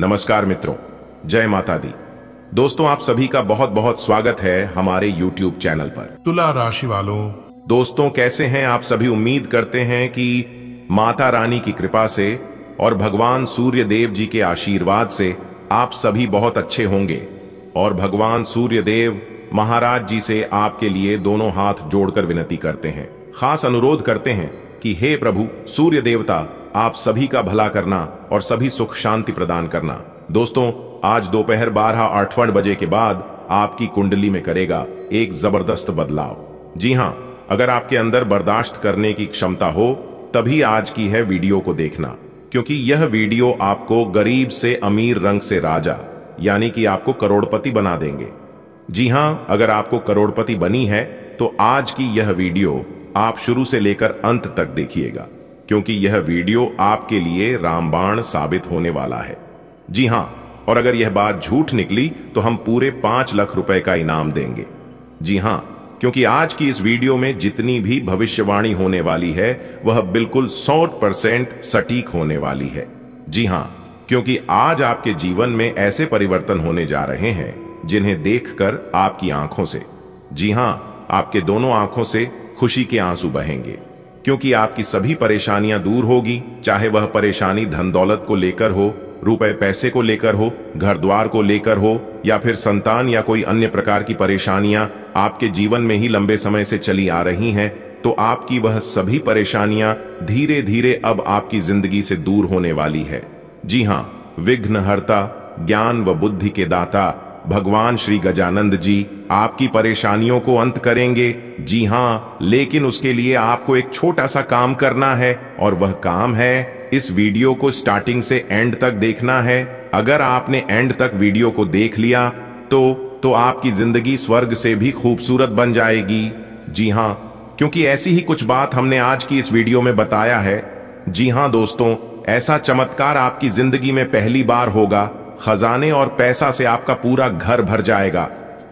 नमस्कार मित्रों जय माता दी दोस्तों आप सभी का बहुत बहुत स्वागत है हमारे YouTube चैनल पर। तुला राशि वालों। दोस्तों कैसे हैं आप सभी? उम्मीद करते हैं कि माता रानी की कृपा से और भगवान सूर्य देव जी के आशीर्वाद से आप सभी बहुत अच्छे होंगे और भगवान सूर्य देव महाराज जी से आपके लिए दोनों हाथ जोड़कर विनती करते हैं। खास अनुरोध करते हैं कि हे प्रभु सूर्य देवता आप सभी का भला करना और सभी सुख शांति प्रदान करना। दोस्तों, आज दोपहर बारह आठवण बजे के बाद आपकी कुंडली में करेगा एक ज़बरदस्त बदलाव। जी हाँ अगर आपके अंदर बर्दाश्त करने की क्षमता हो, तभी आज की है वीडियो को देखना, क्योंकि यह वीडियो आपको गरीब से अमीर रंग से राजा, यानी कि आपको करोड़पति बना देंगे। जी हाँ अगर आपको करोड़पति बनी है तो आज की यह वीडियो आप शुरू से लेकर अंत तक देखिएगा। क्योंकि यह वीडियो आपके लिए रामबाण साबित होने वाला है। जी हाँ, और अगर यह बात झूठ निकली तो हम पूरे पाँच लाख रुपए का इनाम देंगे। जी हाँ, क्योंकि आज की इस वीडियो में जितनी भी भविष्यवाणी होने वाली है, वह बिल्कुल सौ परसेंट सटीक होने वाली है। जी हाँ, क्योंकि आज आपके जीवन में ऐसे परिवर्तन होने जा रहे हैं, जिन्हें देखकर आपकी आँखों से, जी हाँ, आपके दोनों आँखों से खुशी के आँसू बहेंगे। क्योंकि आपकी सभी परेशानियाँ दूर होगी, चाहे वह परेशानी धन दौलत को लेकर हो, रुपए पैसे को लेकर हो घर द्वार को लेकर हो, या फिर संतान या कोई अन्य प्रकार की परेशानियाँ आपके जीवन में ही लंबे समय से चली आ रही हैं तो आपकी वह सभी परेशानियाँ धीरे धीरे अब आपकी ज़िंदगी से दूर होने वाली है। जी हाँ विघ्नहर्ता, ज्ञान व बुद्धि के दाता भगवान श्री गजानंद जी आपकी परेशानियों को अंत करेंगे। जी हाँ लेकिन उसके लिए आपको एक छोटा सा काम करना है और वह काम है, इस वीडियो को स्टार्टिंग से एंड तक देखना है। अगर आपने एंड तक वीडियो को देख लिया तो तो आपकी ज़िंदगी स्वर्ग से भी खूबसूरत बन जाएगी। जी हाँ क्योंकि ऐसी ही कुछ बात हमने आज की इस वीडियो में बताया है। जी हाँ दोस्तों, ऐसा चमत्कार आपकी ज़िंदगी में पहली बार होगा। खजाने और पैसा से आपका पूरा घर भर जाएगा।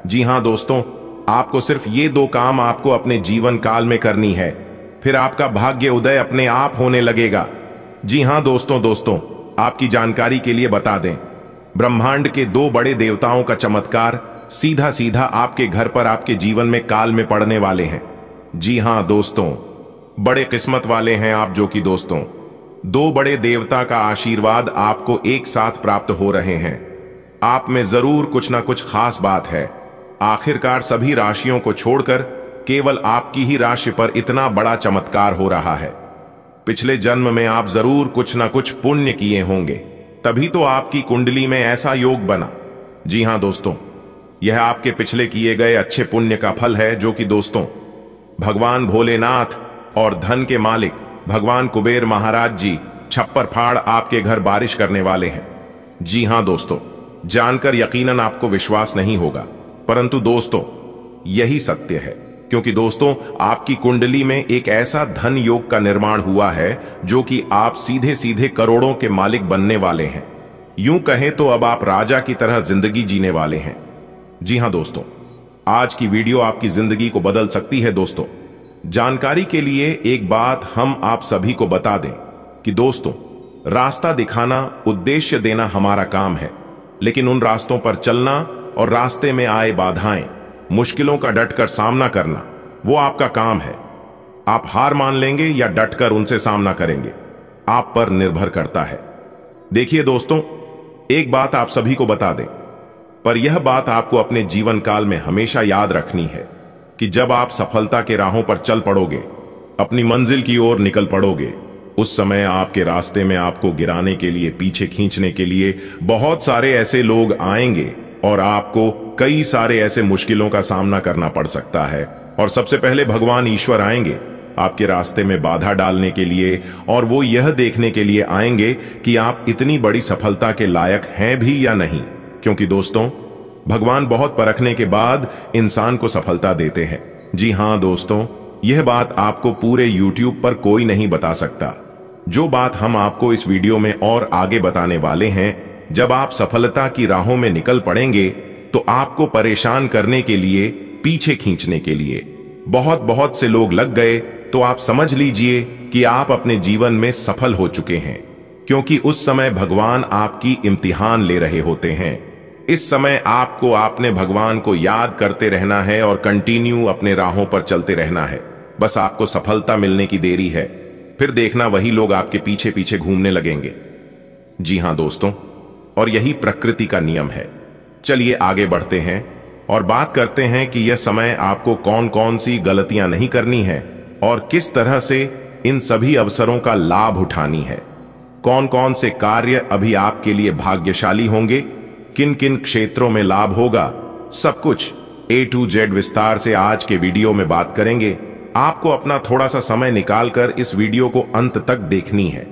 जी हाँ दोस्तों, आपको सिर्फ़ ये दो काम आपको अपने जीवन काल में करनी है। फिर आपका भाग्य उदय अपने आप होने लगेगा। जी हाँ दोस्तों दोस्तों, आपकी जानकारी के लिए बता दें। ब्रह्मांड के दो बड़े देवताओं का चमत्कार सीधा सीधा आपके घर पर आपके जीवन में काल में पड़ने वाले हैं। जी हाँ दोस्तों, बड़े किस्मत वाले हैं आप जो कि दोस्तों। दो बड़े देवता का आशीर्वाद आपको एक साथ प्राप्त हो रहे हैं। आप में ज़रूर कुछ ना कुछ खास बात है। आखिरकार सभी राशियों को छोड़कर केवल आपकी ही राशि पर इतना बड़ा चमत्कार हो रहा है। पिछले जन्म में आप ज़रूर कुछ ना कुछ पुण्य किए होंगे। तभी तो आपकी कुंडली में ऐसा योग बना। जी हाँ दोस्तों, यह आपके पिछले किए गए अच्छे पुण्य का फल है जो कि दोस्तों, भगवान भोलेनाथ और धन के मालिक भगवान कुबेर महाराज जी छप्पर फाड़ आपके घर बारिश करने वाले हैं। जी हाँ दोस्तों, जानकर यकीनन आपको विश्वास नहीं होगा। परंतु दोस्तों, यही सत्य है, क्योंकि दोस्तों, आपकी कुंडली में एक ऐसा धन योग का निर्माण हुआ है, जो कि आप सीधे सीधे करोड़ों के मालिक बनने वाले हैं। यूँ कहें तो अब आप राजा की तरह ज़िंदगी जीने वाले हैं। जी हाँ दोस्तों, आज की वीडियो आपकी ज़िंदगी को बदल सकती है दोस्तों। जानकारी के लिए एक बात हम आप सभी को बता दें कि दोस्तों, रास्ता दिखाना, उद्देश्य देना हमारा काम है। लेकिन उन रास्तों पर चलना और रास्ते में आए बाधाएँ, मुश्किलों का डटकर सामना करना, वो आपका काम है। आप हार मान लेंगे या डटकर उनसे सामना करेंगे। आप पर निर्भर करता है। देखिए दोस्तों, एक बात आप सभी को बता दें, पर यह बात आपको अपने जीवन काल में हमेशा याद रखनी है। कि जब आप सफलता के राहों पर चल पड़ोगे, अपनी मंजिल की ओर निकल पड़ोगे, उस समय आपके रास्ते में आपको गिराने के लिए, पीछे खींचने के लिए बहुत सारे ऐसे लोग आएँगे और आपको कई सारे ऐसे मुश्किलों का सामना करना पड़ सकता है। और सबसे पहले भगवान ईश्वर आएँगे, आपके रास्ते में बाधा डालने के लिए और वो यह देखने के लिए आएँगे कि आप इतनी बड़ी सफलता के लायक हैं भी या नहीं। क्योंकि दोस्तों भगवान बहुत परखने के बाद इंसान को सफलता देते हैं। जी हाँ, दोस्तों, यह बात आपको पूरे YouTube पर कोई नहीं बता सकता। जो बात हम आपको इस वीडियो में और आगे बताने वाले हैं, जब आप सफलता की राहों में निकल पड़ेंगे तो आपको परेशान करने के लिए, पीछे खींचने के लिए। बहुत बहुत से लोग लग गए तो आप समझ लीजिए कि आप अपने जीवन में सफल हो चुके हैं, क्योंकि उस समय भगवान आपकी इम्तिहान ले रहे होते हैं। इस समय आपको, आपने भगवान को याद करते रहना है और कंटिन्यू अपने राहों पर चलते रहना है। बस आपको सफलता मिलने की देरी है। फिर देखना वही लोग आपके पीछे पीछे घूमने लगेंगे। जी हाँ दोस्तों, और यही प्रकृति का नियम है। चलिए आगे बढ़ते हैं और बात करते हैं कि यह समय आपको कौन कौन सी गलतियाँ नहीं करनी है और किस तरह से इन सभी अवसरों का लाभ उठानी है। कौन कौन से कार्य अभी आपके लिए भाग्यशाली होंगे किन किन क्षेत्रों में लाभ होगा, सब कुछ ए टू जेड विस्तार से आज के वीडियो में बात करेंगे। आपको अपना थोड़ा सा समय निकालकर इस वीडियो को अंत तक देखनी है।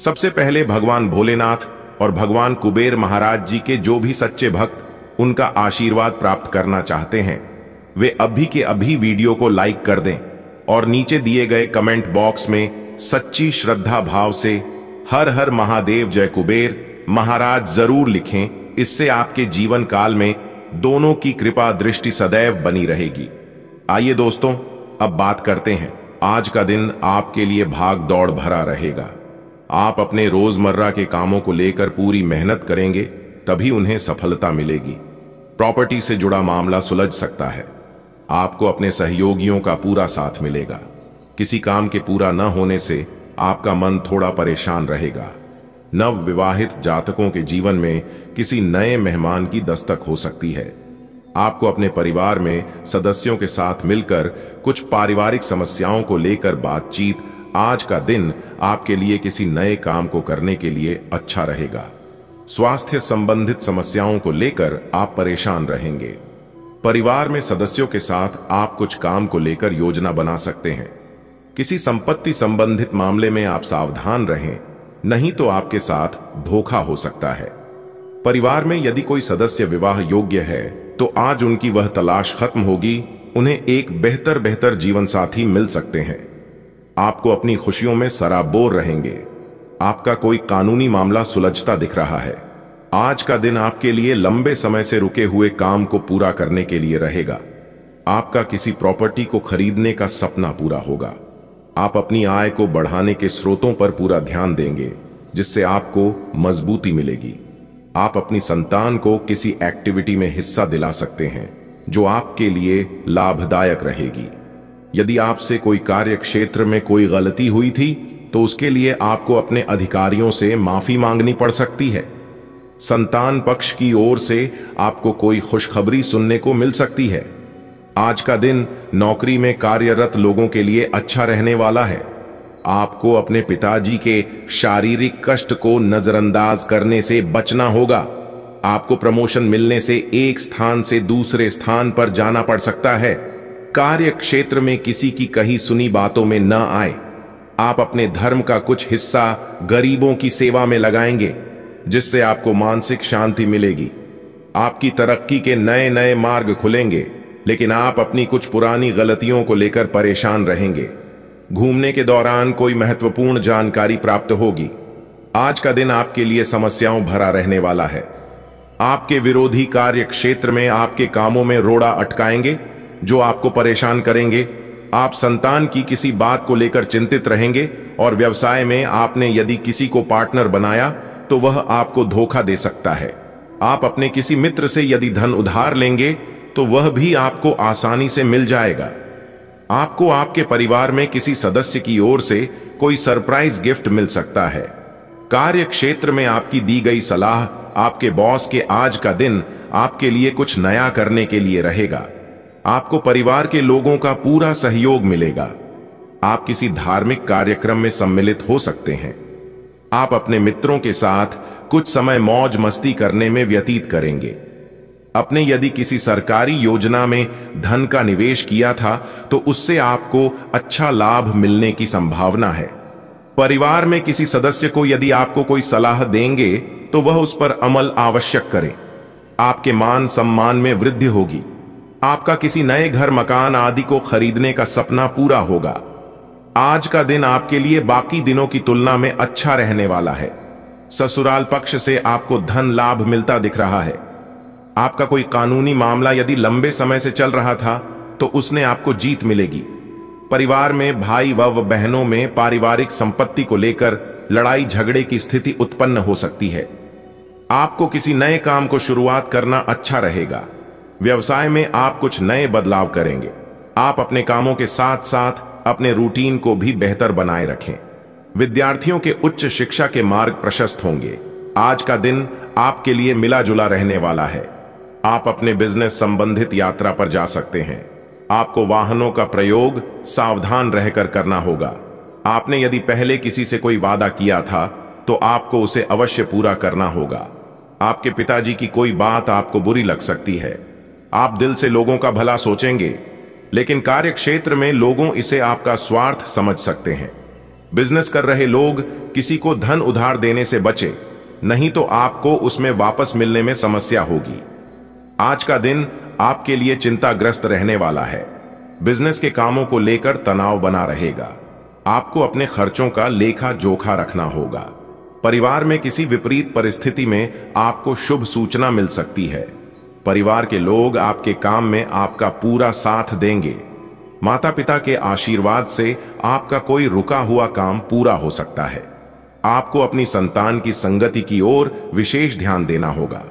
सबसे पहले भगवान भोलेनाथ और भगवान कुबेर महाराज जी के जो भी सच्चे भक्त, उनका आशीर्वाद प्राप्त करना चाहते हैं। वे अभी के अभी वीडियो को लाइक कर दें और नीचे दिए गए कमेंट बॉक्स में सच्ची श्रद्धा भाव से हर हर महादेव जय कुबेर महाराज ज़रूर लिखें। इससे आपके जीवन काल में दोनों की कृपा दृष्टि सदैव बनी रहेगी। आइए दोस्तों, अब बात करते हैं। आज का दिन आपके लिए भाग दौड़ भरा रहेगा। आप अपने रोज़मर्रा के कामों को लेकर पूरी मेहनत करेंगे, तभी उन्हें सफलता मिलेगी। प्रॉपर्टी से जुड़ा मामला सुलझ सकता है। आपको अपने सहयोगियों का पूरा साथ मिलेगा। किसी काम के पूरा न होने से आपका मन थोड़ा परेशान रहेगा। नव विवाहित जातकों के जीवन में किसी नए मेहमान की दस्तक हो सकती है। आपको अपने परिवार में सदस्यों के साथ मिलकर कुछ पारिवारिक समस्याओं को लेकर बातचीत आज का दिन आपके लिए किसी नए काम को करने के लिए अच्छा रहेगा। स्वास्थ्य संबंधित समस्याओं को लेकर आप परेशान रहेंगे। परिवार में सदस्यों के साथ आप कुछ काम को लेकर योजना बना सकते हैं। किसी संपत्ति संबंधित मामले में आप सावधान रहें, नहीं तो आपके साथ धोखा हो सकता है। परिवार में यदि कोई सदस्य विवाह योग्य है तो आज उनकी वह तलाश खत्म होगी, उन्हें एक बेहतर बेहतर जीवन साथी मिल सकते हैं। आपको अपनी खुशियों में सराबोर रहेंगे। आपका कोई कानूनी मामला सुलझता दिख रहा है। आज का दिन आपके लिए लंबे समय से रुके हुए काम को पूरा करने के लिए रहेगा। आपका किसी प्रॉपर्टी को खरीदने का सपना पूरा होगा। आप अपनी आय को बढ़ाने के स्रोतों पर पूरा ध्यान देंगे, जिससे आपको मजबूती मिलेगी। आप अपनी संतान को किसी एक्टिविटी में हिस्सा दिला सकते हैं, जो आपके लिए लाभदायक रहेगी। यदि आपसे कोई कार्य क्षेत्र में कोई गलती हुई थी तो उसके लिए आपको अपने अधिकारियों से माफ़ी मांगनी पड़ सकती है। संतान पक्ष की ओर से आपको कोई खुशखबरी सुनने को मिल सकती है। आज का दिन नौकरी में कार्यरत लोगों के लिए अच्छा रहने वाला है। आपको अपने पिताजी के शारीरिक कष्ट को नजरअंदाज करने से बचना होगा। आपको प्रमोशन मिलने से एक स्थान से दूसरे स्थान पर जाना पड़ सकता है। कार्य क्षेत्र में किसी की कही सुनी बातों में न आए। आप अपने धर्म का कुछ हिस्सा गरीबों की सेवा में लगाएँगे, जिससे आपको मानसिक शांति मिलेगी। आपकी तरक्की के नए नए मार्ग खुलेंगे, लेकिन आप अपनी कुछ पुरानी गलतियों को लेकर परेशान रहेंगे। घूमने के दौरान कोई महत्वपूर्ण जानकारी प्राप्त होगी। आज का दिन आपके लिए समस्याओं भरा रहने वाला है। आपके विरोधी कार्य क्षेत्र में आपके कामों में रोड़ा अटकाएँगे, जो आपको परेशान करेंगे। आप संतान की किसी बात को लेकर चिंतित रहेंगे, और व्यवसाय में आपने यदि किसी को पार्टनर बनाया तो वह आपको धोखा दे सकता है। आप अपने किसी मित्र से यदि धन उधार लेंगे तो वह भी आपको आसानी से मिल जाएगा। आपको आपके परिवार में किसी सदस्य की ओर से कोई सरप्राइज़ गिफ्ट मिल सकता है। कार्य क्षेत्र में आपकी दी गई सलाह आपके बॉस के आज का दिन आपके लिए कुछ नया करने के लिए रहेगा। आपको परिवार के लोगों का पूरा सहयोग मिलेगा। आप किसी धार्मिक कार्यक्रम में सम्मिलित हो सकते हैं। आप अपने मित्रों के साथ कुछ समय मौज मस्ती करने में व्यतीत करेंगे। अपने यदि किसी सरकारी योजना में धन का निवेश किया था तो उससे आपको अच्छा लाभ मिलने की संभावना है। परिवार में किसी सदस्य को यदि आपको कोई सलाह देंगे तो वह उस पर अमल आवश्यक करें। आपके मान सम्मान में वृद्धि होगी। आपका किसी नए घर मकान आदि को खरीदने का सपना पूरा होगा। आज का दिन आपके लिए बाकी दिनों की तुलना में अच्छा रहने वाला है। ससुराल पक्ष से आपको धन लाभ मिलता दिख रहा है। आपका कोई कानूनी मामला यदि लंबे समय से चल रहा था तो उसने आपको जीत मिलेगी। परिवार में, भाई व बहनों में पारिवारिक संपत्ति को लेकर लड़ाई झगड़े की स्थिति उत्पन्न हो सकती है। आपको किसी नए काम को शुरुआत करना अच्छा रहेगा। व्यवसाय में आप कुछ नए बदलाव करेंगे। आप अपने कामों के साथ साथ अपने रूटीन को भी बेहतर बनाए रखें। विद्यार्थियों के उच्च शिक्षा के मार्ग प्रशस्त होंगे। आज का दिन आपके लिए मिला जुला रहने वाला है। आप अपने बिज़नेस संबंधित यात्रा पर जा सकते हैं। आपको वाहनों का प्रयोग सावधान रहकर करना होगा। आपने यदि पहले किसी से कोई वादा किया था तो आपको उसे अवश्य पूरा करना होगा। आपके पिताजी की कोई बात आपको बुरी लग सकती है। आप दिल से लोगों का भला सोचेंगे, लेकिन कार्य क्षेत्र में लोगों इसे आपका स्वार्थ समझ सकते हैं। बिज़नेस कर रहे लोग किसी को धन उधार देने से बचे, नहीं तो आपको उसमें वापस मिलने में समस्या होगी। आज का दिन आपके लिए चिंताग्रस्त रहने वाला है। बिज़नेस के कामों को लेकर तनाव बना रहेगा। आपको अपने खर्चों का लेखा जोखा रखना होगा। परिवार में किसी विपरीत परिस्थिति में आपको शुभ सूचना मिल सकती है। परिवार के लोग आपके काम में आपका पूरा साथ देंगे। माता पिता के आशीर्वाद से आपका कोई रुका हुआ काम पूरा हो सकता है। आपको अपनी संतान की संगति की ओर विशेष ध्यान देना होगा।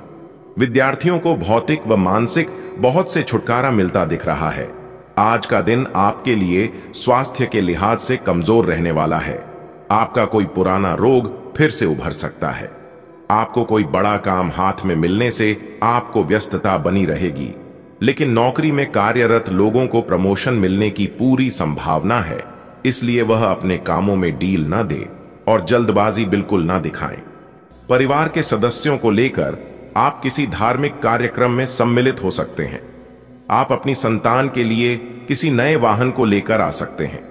विद्यार्थियों को भौतिक व मानसिक बहुत से छुटकारा मिलता दिख रहा है। आज का दिन आपके लिए स्वास्थ्य के लिहाज से कमज़ोर रहने वाला है। आपका कोई पुराना रोग फिर से उभर सकता है। आपको कोई बड़ा काम हाथ में मिलने से आपको व्यस्तता बनी रहेगी। लेकिन नौकरी में कार्यरत लोगों को प्रमोशन मिलने की पूरी संभावना है। इसलिए वह अपने कामों में डील न दे और जल्दबाजी बिल्कुल न दिखाएँ। परिवार के सदस्यों को लेकर आप किसी धार्मिक कार्यक्रम में सम्मिलित हो सकते हैं। आप अपनी संतान के लिए किसी नए वाहन को लेकर आ सकते हैं।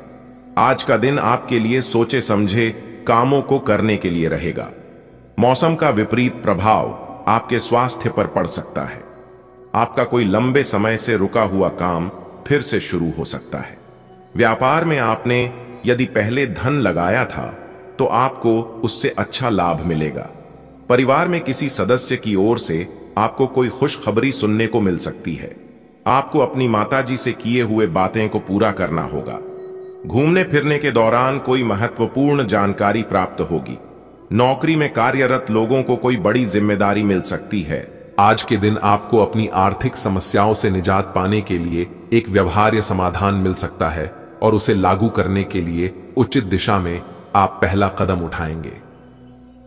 आज का दिन आपके लिए सोचे समझे कामों को करने के लिए रहेगा। मौसम का विपरीत प्रभाव आपके स्वास्थ्य पर पड़ सकता है। आपका कोई लंबे समय से रुका हुआ काम फिर से शुरू हो सकता है। व्यापार में आपने यदि पहले धन लगाया था तो आपको उससे अच्छा लाभ मिलेगा। परिवार में किसी सदस्य की ओर से आपको कोई खुशखबरी सुनने को मिल सकती है। आपको अपनी माताजी से किए हुए बातें को पूरा करना होगा। घूमने फिरने के दौरान कोई महत्वपूर्ण जानकारी प्राप्त होगी। नौकरी में कार्यरत लोगों को कोई बड़ी ज़िम्मेदारी मिल सकती है। आज के दिन आपको अपनी आर्थिक समस्याओं से निजात पाने के लिए एक व्यवहार्य समाधान मिल सकता है और उसे लागू करने के लिए उचित दिशा में आप पहला कदम उठाएँगे।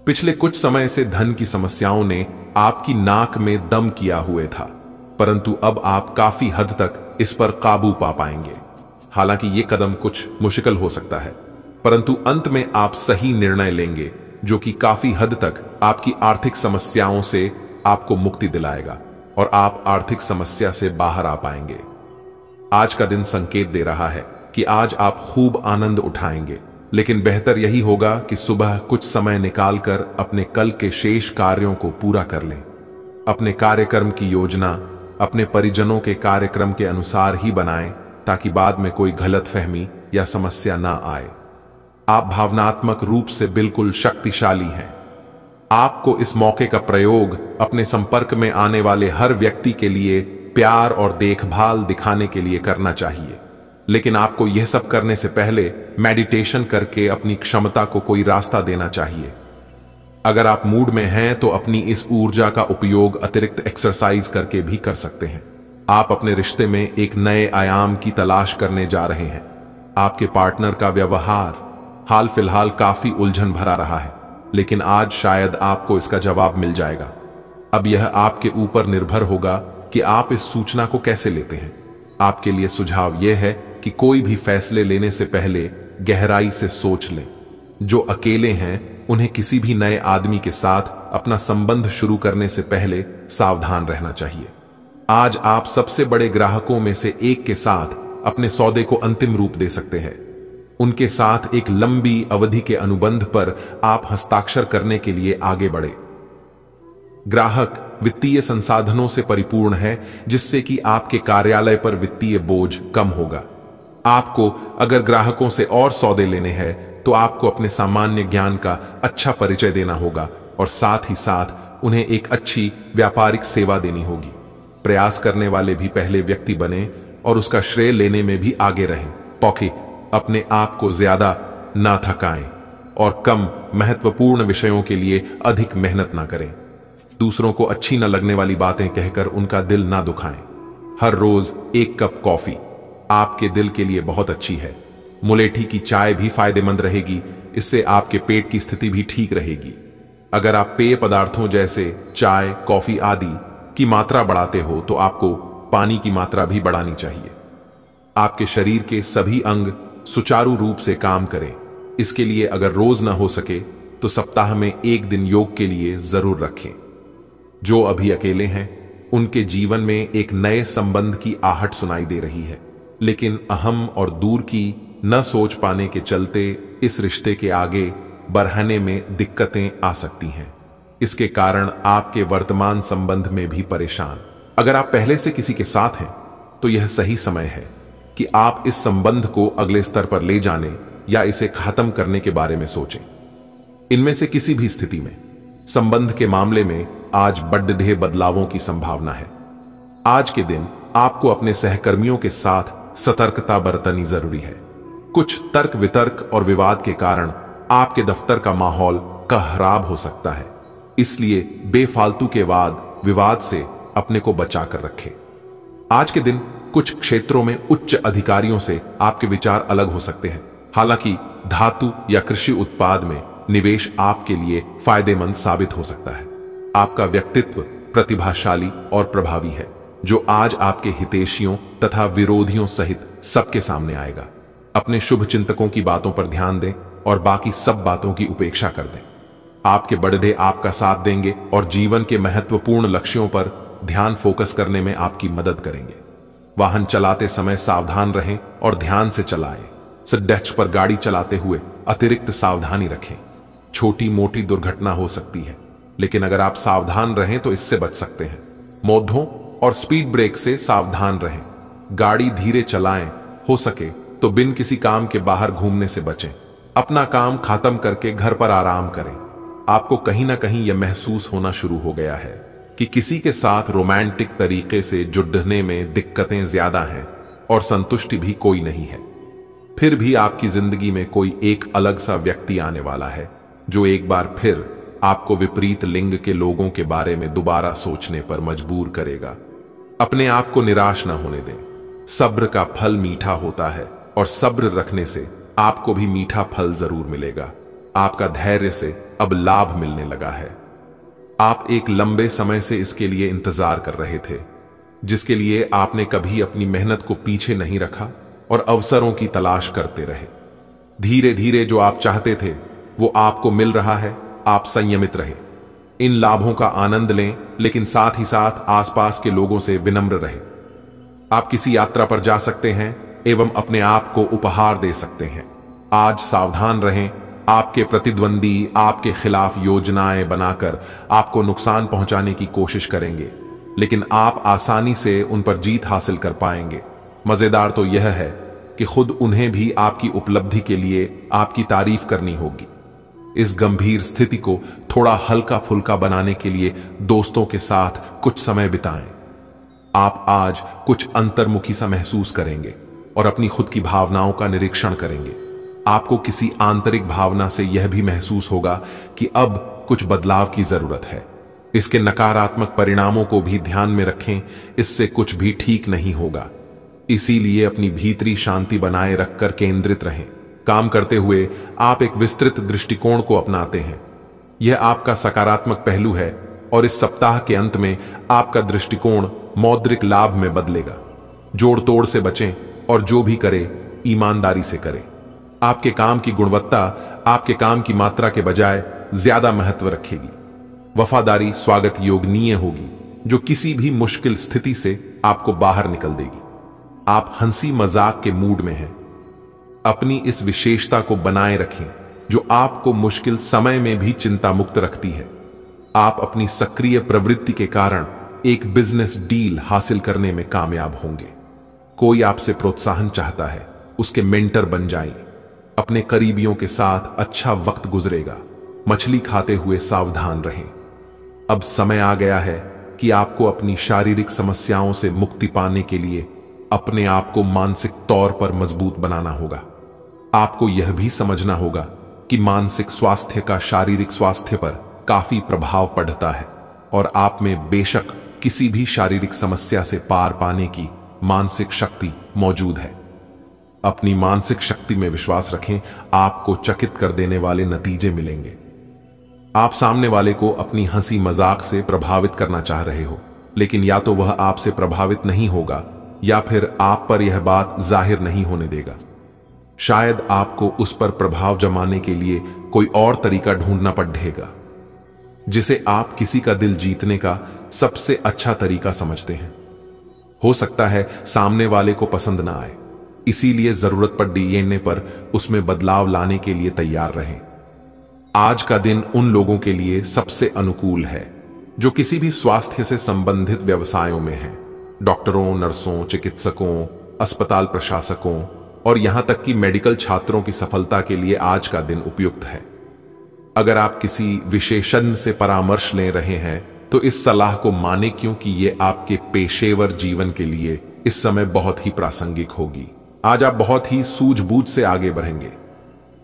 पिछले कुछ समय से धन की समस्याओं ने आपकी नाक में दम किया हुए था, परंतु अब आप काफ़ी हद तक इस पर काबू पा पाएँगे। हालाँकि ये कदम कुछ मुश्किल हो सकता है, परंतु अंत में आप सही निर्णय लेंगे, जो कि काफ़ी हद तक आपकी आर्थिक समस्याओं से आपको मुक्ति दिलाएगा और आप आर्थिक समस्या से बाहर आ पाएँगे। आज का दिन संकेत दे रहा है कि आज आप खूब आनंद उठाएँगे। लेकिन बेहतर यही होगा कि सुबह कुछ समय निकालकर अपने कल के शेष कार्यों को पूरा कर लें। अपने कार्यक्रम की योजना, अपने परिजनों के कार्यक्रम के अनुसार ही बनाएँ, ताकि बाद में कोई गलत फहमी या समस्या ना आए। आप भावनात्मक रूप से बिल्कुल शक्तिशाली हैं। आपको इस मौके का प्रयोग अपने संपर्क में आने वाले हर व्यक्ति के लिए प्यार और देखभाल दिखाने के लिए करना चाहिए। लेकिन आपको यह सब करने से पहले मेडिटेशन करके अपनी क्षमता को कोई रास्ता देना चाहिए। अगर आप मूड में हैं तो अपनी इस ऊर्जा का उपयोग अतिरिक्त एक्सरसाइज करके भी कर सकते हैं। आप अपने रिश्ते में एक नए आयाम की तलाश करने जा रहे हैं। आपके पार्टनर का व्यवहार हाल फ़िलहाल काफ़ी उलझन भरा रहा है, लेकिन आज शायद आपको इसका जवाब मिल जाएगा। अब यह आपके ऊपर निर्भर होगा कि आप इस सूचना को कैसे लेते हैं। आपके लिए सुझाव यह है कि कोई भी फैसले लेने से पहले गहराई से सोच लें। जो अकेले हैं, उन्हें किसी भी नए आदमी के साथ अपना संबंध शुरू करने से पहले सावधान रहना चाहिए। आज आप सबसे बड़े ग्राहकों में से एक के साथ अपने सौदे को अंतिम रूप दे सकते हैं। उनके साथ एक लंबी अवधि के अनुबंध पर आप हस्ताक्षर करने के लिए आगे बढ़े। ग्राहक वित्तीय संसाधनों से परिपूर्ण है, जिससे कि आपके कार्यालय पर वित्तीय बोझ कम होगा। आपको अगर ग्राहकों से और सौदे लेने हैं तो आपको अपने सामान्य ज्ञान का अच्छा परिचय देना होगा और साथ ही साथ उन्हें एक अच्छी व्यापारिक सेवा देनी होगी। प्रयास करने वाले भी पहले व्यक्ति बने और उसका श्रेय लेने में भी आगे रहें। पौखी अपने आप को ज़्यादा ना थकाएँ और कम महत्वपूर्ण विषयों के लिए अधिक मेहनत ना करें। दूसरों को अच्छी न लगने वाली बातें कहकर उनका दिल ना दुखाएँ। हर रोज एक कप कॉफ़ी। आपके दिल के लिए बहुत अच्छी है। मुलेठी की चाय भी फ़ायदेमंद रहेगी, इससे आपके पेट की स्थिति भी ठीक रहेगी। अगर आप पेय पदार्थों जैसे चाय, कॉफ़ी आदि की मात्रा बढ़ाते हो तो आपको पानी की मात्रा भी बढ़ानी चाहिए। आपके शरीर के सभी अंग सुचारू रूप से काम करें। इसके लिए अगर रोज ना हो सके तो सप्ताह में एक दिन योग के लिए ज़रूर रखें। जो अभी अकेले हैं, उनके जीवन में एक नए संबंध की आहट सुनाई दे रही है। लेकिन अहम और दूर की न सोच पाने के चलते इस रिश्ते के आगे बढ़ाने में दिक्कतें आ सकती हैं। इसके कारण आपके वर्तमान संबंध में भी परेशान। अगर आप पहले से किसी के साथ हैं तो यह सही समय है कि आप इस संबंध को अगले स्तर पर ले जाने या इसे खत्म करने के बारे में सोचें। इनमें से किसी भी स्थिति में, संबंध के मामले में आज बड्ढे बदलावों की संभावना है। आज के दिन आपको अपने सहकर्मियों के साथ सतर्कता बरतनी ज़रूरी है। कुछ तर्क वितर्क और विवाद के कारण आपके दफ्तर का माहौल खराब हो सकता है। इसलिए बेफालतू के वाद, विवाद से अपने को बचाकर रखें। आज के दिन कुछ क्षेत्रों में उच्च अधिकारियों से आपके विचार अलग हो सकते हैं। हालाँकि धातु या कृषि उत्पाद में निवेश आपके लिए फ़ायदेमंद साबित हो सकता है। आपका व्यक्तित्व प्रतिभाशाली और प्रभावी है। जो आज आपके हितेशियों तथा विरोधियों सहित सबके सामने आएगा। अपने शुभ चिंतकों की बातों पर ध्यान दें और बाकी सब बातों की उपेक्षा कर दें। आपके बड़े आपका साथ देंगे और जीवन के महत्वपूर्ण लक्ष्यों पर ध्यान फोकस करने में आपकी मदद करेंगे। वाहन चलाते समय सावधान रहें और ध्यान से चलाएँ। सडेक्ष पर गाड़ी चलाते हुए अतिरिक्त सावधानी रखें। छोटी मोटी दुर्घटना हो सकती है, लेकिन अगर आप सावधान रहें तो इससे बच सकते हैं। मोधों और स्पीड ब्रेक से सावधान रहें। गाड़ी धीरे चलाएँ। हो सके तो बिन किसी काम के बाहर घूमने से बचें। अपना काम खत्म करके घर पर आराम करें। आपको कहीं ना कहीं यह महसूस होना शुरू हो गया है कि किसी के साथ रोमांटिक तरीके से जुड़ने में दिक्कतें ज़्यादा हैं और संतुष्टि भी कोई नहीं है। फिर भी आपकी ज़िंदगी में कोई एक अलग सा व्यक्ति आने वाला है, जो एक बार फिर आपको विपरीत लिंग के लोगों के बारे में दोबारा सोचने पर मजबूर करेगा। अपने आप को निराश ना होने दें। सब्र का फल मीठा होता है और सब्र रखने से आपको भी मीठा फल ज़रूर मिलेगा। आपका धैर्य से अब लाभ मिलने लगा है। आप एक लंबे समय से इसके लिए इंतज़ार कर रहे थे, जिसके लिए आपने कभी अपनी मेहनत को पीछे नहीं रखा और अवसरों की तलाश करते रहे। धीरे धीरे जो आप चाहते थे, वो आपको मिल रहा है, आप संयमित रहे। इन लाभों का आनंद लें, लेकिन साथ ही साथ आसपास के लोगों से विनम्र रहे। आप किसी यात्रा पर जा सकते हैं एवं अपने आप को उपहार दे सकते हैं। आज सावधान रहें, आपके प्रतिद्वंदी, आपके खिलाफ योजनाएँ बनाकर आपको नुकसान पहुँचाने की कोशिश करेंगे, लेकिन आप आसानी से उन पर जीत हासिल कर पाएँगे। मज़ेदार तो यह है कि खुद उन्हें भी आपकी उपलब्धि के लिए आपकी तारीफ़ करनी होगी। इस गंभीर स्थिति को थोड़ा हल्का फुल्का बनाने के लिए दोस्तों के साथ कुछ समय बिताएँ। आप आज कुछ अंतर्मुखी सा महसूस करेंगे और अपनी खुद की भावनाओं का निरीक्षण करेंगे। आपको किसी आंतरिक भावना से यह भी महसूस होगा कि अब कुछ बदलाव की ज़रूरत है। इसके नकारात्मक परिणामों को भी ध्यान में रखें, इससे कुछ भी ठीक नहीं होगा। इसीलिए अपनी भीतरी शांति बनाए रखकर केंद्रित रहें। काम करते हुए आप एक विस्तृत दृष्टिकोण को अपनाते हैं। यह आपका सकारात्मक पहलू है और इस सप्ताह के अंत में आपका दृष्टिकोण मौद्रिक लाभ में बदलेगा। जोड़ तोड़ से बचें और जो भी करे, ईमानदारी से करें। आपके काम की गुणवत्ता, आपके काम की मात्रा के बजाय ज़्यादा महत्व रखेगी। वफादारी स्वागत योगनीय होगी, जो किसी भी मुश्किल स्थिति से आपको बाहर निकल देगी। आप हँसी मज़ाक के मूड में हैं। अपनी इस विशेषता को बनाए रखें, जो आपको मुश्किल समय में भी चिंता मुक्त रखती है। आप अपनी सक्रिय प्रवृत्ति के कारण एक बिज़नेस डील हासिल करने में कामयाब होंगे। कोई आपसे प्रोत्साहन चाहता है, उसके मेंटर बन जाइए अपने करीबियों के साथ अच्छा वक्त गुजरेगा। मछली खाते हुए सावधान रहें। अब समय आ गया है कि आपको अपनी शारीरिक समस्याओं से मुक्ति पाने के लिए अपने आप को मानसिक तौर पर मज़बूत बनाना होगा। आपको यह भी समझना होगा कि मानसिक स्वास्थ्य का शारीरिक स्वास्थ्य पर काफ़ी प्रभाव पड़ता है और आप में बेशक किसी भी शारीरिक समस्या से पार पाने की मानसिक शक्ति मौजूद है। अपनी मानसिक शक्ति में विश्वास रखें, आपको चकित कर देने वाले नतीजे मिलेंगे। आप सामने वाले को अपनी हँसी मज़ाक से प्रभावित करना चाह रहे हो, लेकिन या तो वह आपसे प्रभावित नहीं होगा, या फिर आप पर यह बात ज़ाहिर नहीं होने देगा। शायद आपको उस पर प्रभाव जमाने के लिए कोई और तरीका ढूंढना पड़ेगा, जिसे आप किसी का दिल जीतने का सबसे अच्छा तरीका समझते हैं। हो सकता है सामने वाले को पसंद ना आए, इसीलिए ज़रूरत पर डीएनए पर उसमें बदलाव लाने के लिए तैयार रहें। आज का दिन उन लोगों के लिए सबसे अनुकूल है, जो किसी भी स्वास्थ्य से संबंधित व्यवसायों में हैं। डॉक्टरों, नर्सों, चिकित्सकों, अस्पताल प्रशासकों और यहाँ तक कि मेडिकल छात्रों की सफलता के लिए आज का दिन उपयुक्त है। अगर आप किसी विशेषज्ञ से परामर्श ले रहे हैं तो इस सलाह को माने क्योंकि यह आपके पेशेवर जीवन के लिए इस समय बहुत ही प्रासंगिक होगी। आज आप बहुत ही सूझबूझ से आगे बढ़ेंगे।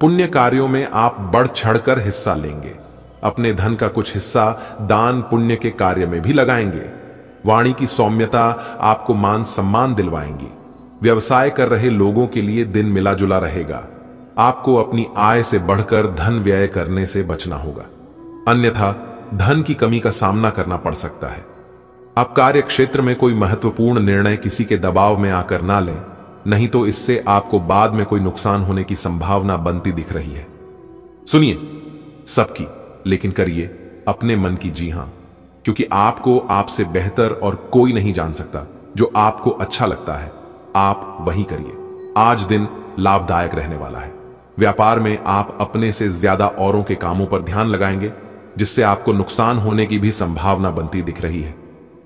पुण्य कार्यों में आप बढ़ चढ़कर हिस्सा लेंगे। अपने धन का कुछ हिस्सा दान पुण्य के कार्य में भी लगाएँगे। वाणी की सौम्यता आपको मान सम्मान दिलवाएँगी। व्यवसाय कर रहे लोगों के लिए दिन मिला जुला रहेगा। आपको अपनी आय से बढ़कर धन व्यय करने से बचना होगा। अन्यथा, धन की कमी का सामना करना पड़ सकता है। आप कार्य क्षेत्र में कोई महत्वपूर्ण निर्णय किसी के दबाव में आकर ना लें, नहीं तो इससे आपको बाद में कोई नुकसान होने की संभावना बनती दिख रही है। सुनिए, सबकी, लेकिन करिए, अपने मन की जी हाँ, क्योंकि आपको आपसे बेहतर और कोई नहीं जान सकता, जो आपको अच्छा लगता है। आप वही करिए। आज दिन लाभदायक रहने वाला है। व्यापार में आप अपने से ज़्यादा औरों के कामों पर ध्यान लगाएँगे, जिससे आपको नुकसान होने की भी संभावना बनती दिख रही है।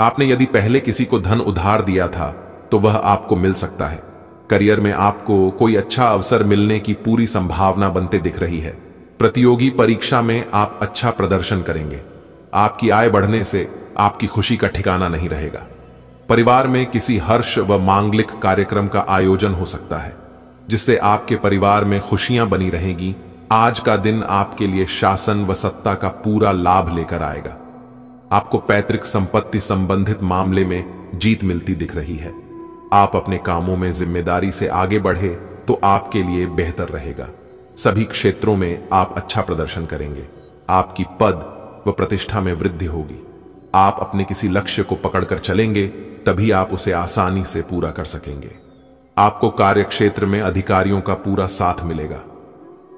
आपने यदि पहले किसी को धन उधार दिया था तो वह आपको मिल सकता है। करियर में आपको कोई अच्छा अवसर मिलने की पूरी संभावना बनते दिख रही है। प्रतियोगी परीक्षा में आप अच्छा प्रदर्शन करेंगे। आपकी आय बढ़ने से आपकी खुशी का ठिकाना नहीं रहेगा। परिवार में किसी हर्ष व मांगलिक कार्यक्रम का आयोजन हो सकता है, जिससे आपके परिवार में खुशियाँ बनी रहेगी। आज का दिन आपके लिए शासन व सत्ता का पूरा लाभ लेकर आएगा। आपको पैतृक संपत्ति संबंधित मामले में जीत मिलती दिख रही है। आप अपने कामों में ज़िम्मेदारी से आगे बढ़े तो आपके लिए बेहतर रहेगा। सभी क्षेत्रों में आप अच्छा प्रदर्शन करेंगे। आपकी पद व प्रतिष्ठा में वृद्धि होगी। आप अपने किसी लक्ष्य को पकड़कर चलेंगे, तभी आप उसे आसानी से पूरा कर सकेंगे। आपको कार्य क्षेत्र में अधिकारियों का पूरा साथ मिलेगा।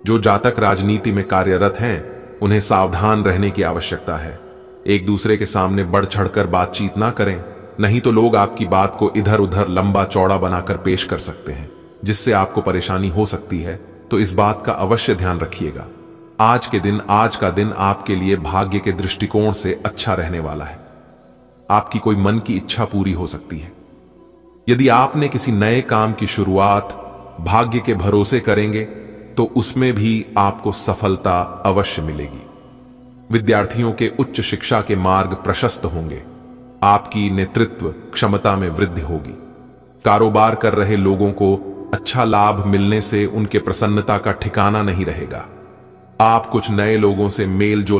जो जातक राजनीति में कार्यरत हैं, उन्हें सावधान रहने की आवश्यकता है। एक दूसरे के सामने बढ़ चढ़कर बातचीत ना करें, नहीं तो लोग आपकी बात को इधर उधर लंबा चौड़ा बनाकर पेश कर सकते हैं, जिससे आपको परेशानी हो सकती है तो इस बात का अवश्य ध्यान रखिएगा। आज के दिन, आज का दिन आपके लिए भाग्य के दृष्टिकोण से अच्छा रहने वाला है। आपकी कोई मन की इच्छा पूरी हो सकती है। यदि आपने किसी नए काम की शुरुआत भाग्य के भरोसे करेंगे तो उसमें भी आपको सफलता अवश्य मिलेगी। विद्यार्थियों के उच्च शिक्षा के मार्ग प्रशस्त होंगे। आपकी नेतृत्व क्षमता में वृद्धि होगी। कारोबार कर रहे लोगों को अच्छा लाभ मिलने से उनके प्रसन्नता का ठिकाना नहीं रहेगा। आप कुछ नए लोगों से मेल जोल